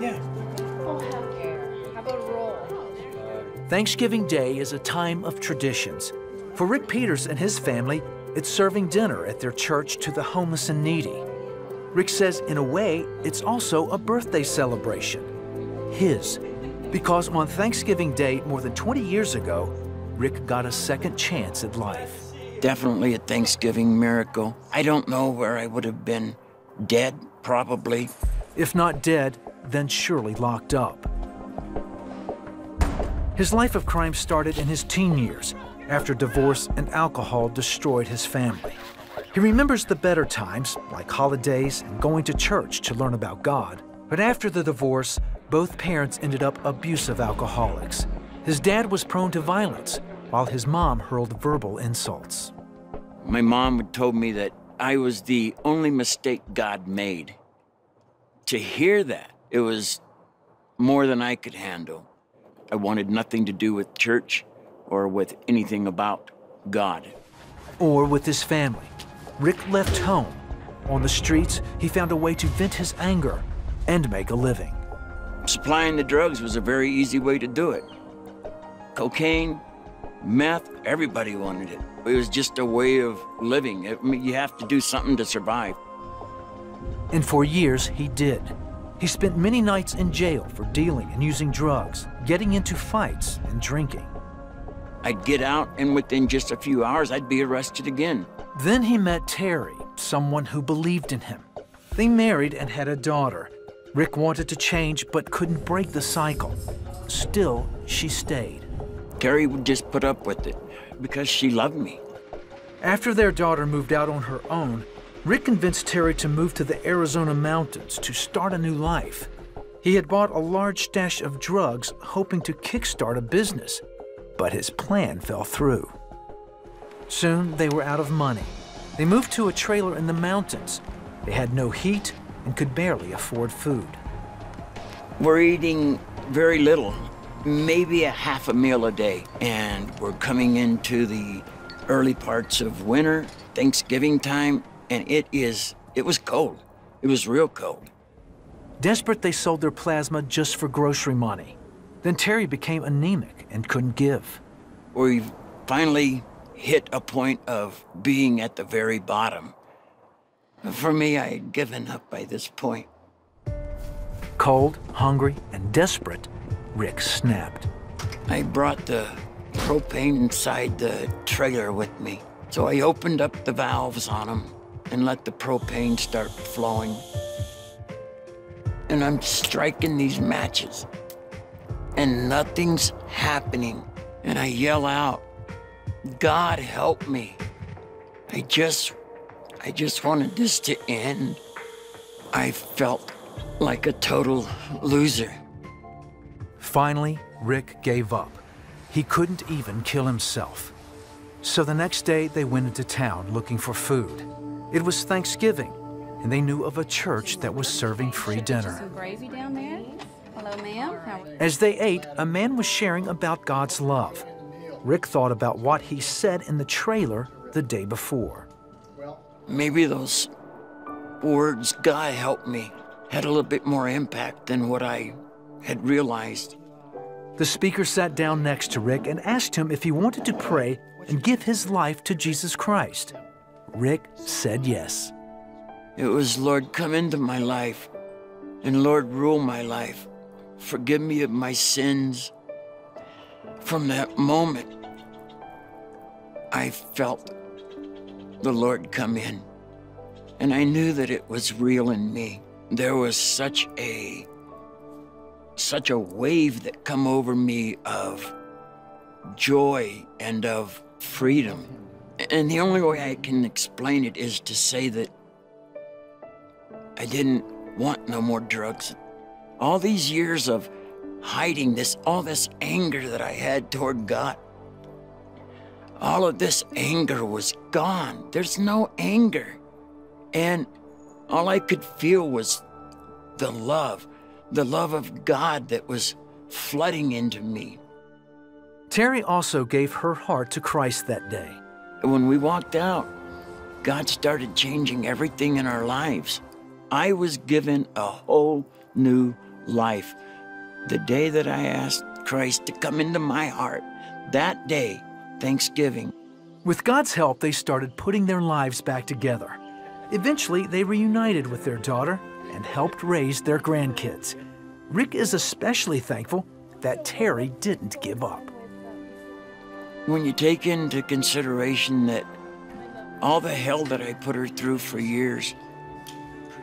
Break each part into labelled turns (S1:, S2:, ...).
S1: Yeah.
S2: Oh, heck yeah. How about roll?
S3: Thanksgiving Day is a time of traditions. For Rick Peters and his family, it's serving dinner at their church to the homeless and needy. Rick says, in a way, it's also a birthday celebration. His. Because on Thanksgiving Day, more than 20 years ago, Rick got a second chance at life.
S4: Definitely a Thanksgiving miracle. I don't know where I would have been. Dead, probably.
S3: If not dead, then surely locked up. His life of crime started in his teen years, after divorce and alcohol destroyed his family. He remembers the better times, like holidays and going to church to learn about God. But after the divorce, both parents ended up abusive alcoholics. His dad was prone to violence, while his mom hurled verbal insults.
S4: My mom told me that I was the only mistake God made. To hear that, it was more than I could handle. I wanted nothing to do with church or with anything about God.
S3: Or with his family. Rick left home. On the streets, he found a way to vent his anger and make a living.
S4: Supplying the drugs was a very easy way to do it. Cocaine, meth, everybody wanted it. It was just a way of living. I mean, you have to do something to survive.
S3: And for years, he did. He spent many nights in jail for dealing and using drugs, getting into fights and drinking.
S4: I'd get out, and within just a few hours, I'd be arrested again.
S3: Then he met Terry, someone who believed in him. They married and had a daughter. Rick wanted to change, but couldn't break the cycle. Still, she stayed.
S4: Terry would just put up with it because she loved me.
S3: After their daughter moved out on her own, Rick convinced Terry to move to the Arizona mountains to start a new life. He had bought a large stash of drugs, hoping to kickstart a business, but his plan fell through. Soon, they were out of money. They moved to a trailer in the mountains. They had no heat and could barely afford food.
S4: We're eating very little, maybe a half a meal a day, and we're coming into the early parts of winter, Thanksgiving time, and it is, it was cold. It was real cold.
S3: Desperate, they sold their plasma just for grocery money. Then Terry became anemic and couldn't give.
S4: We finally hit a point of being at the very bottom. For me, I had given up by this point.
S3: Cold, hungry, and desperate, Rick snapped.
S4: I brought the propane inside the trailer with me. So I opened up the valves on them and let the propane start flowing. And I'm striking these matches, and nothing's happening. And I yell out, God help me. I just, I just wanted this to end. I felt like a total loser.
S3: Finally, Rick gave up. He couldn't even kill himself. So the next day, they went into town looking for food. It was Thanksgiving, and they knew of a church that was serving free dinner.
S2: Some gravy down there? Hello, ma'am. How
S3: As they ate, a man was sharing about God's love. Rick thought about what he said in the trailer the day before.
S4: Maybe those words, God help me, had a little bit more impact than what I had realized.
S3: The speaker sat down next to Rick and asked him if he wanted to pray and give his life to Jesus Christ. Rick said yes.
S4: It was, Lord, come into my life, and Lord, rule my life. Forgive me of my sins. From that moment, I felt the Lord come in, and I knew that it was real in me. There was such a such a wave that come over me of joy and of freedom. And the only way I can explain it is to say that I didn't want no more drugs. All these years of hiding this, all this anger that I had toward God, all of this anger was gone. There's no anger. And all I could feel was the love, the love of God that was flooding into me.
S3: Terry also gave her heart to Christ that day.
S4: When we walked out, God started changing everything in our lives. I was given a whole new life. The day that I asked Christ to come into my heart, that day, Thanksgiving,
S3: With God's help, they started putting their lives back together. Eventually, they reunited with their daughter and helped raise their grandkids. Rick is especially thankful that Terry didn't give up.
S4: when you take into consideration that all the hell that I put her through for years,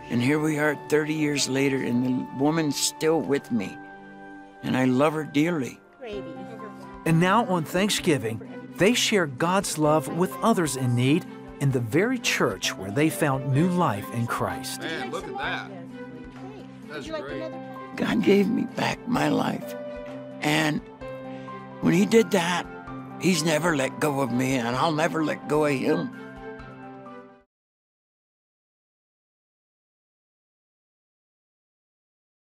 S4: and here we are 30 years later, and the woman's still with me, and I love her dearly.
S3: And now on Thanksgiving, they share God's love with others in need in the very church where they found new life in Christ.
S1: Man, look at that. That's great.
S4: God gave me back my life. And when He did that, He's never let go of me, and I'll never let go of Him.